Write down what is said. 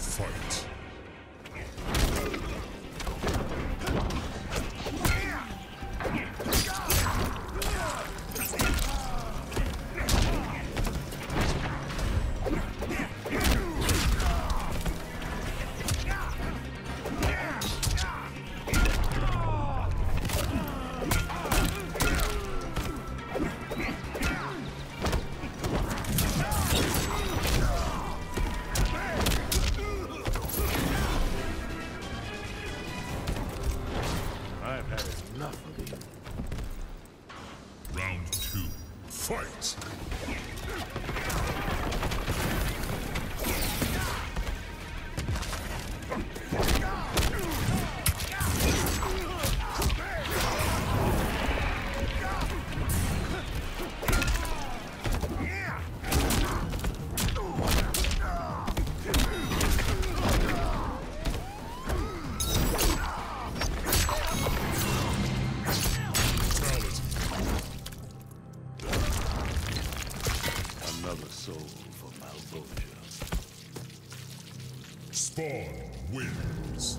Fight. Enough of you. Round two. Fight. Another soul for Malvolia. Spawn wins.